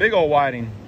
Big old whiting.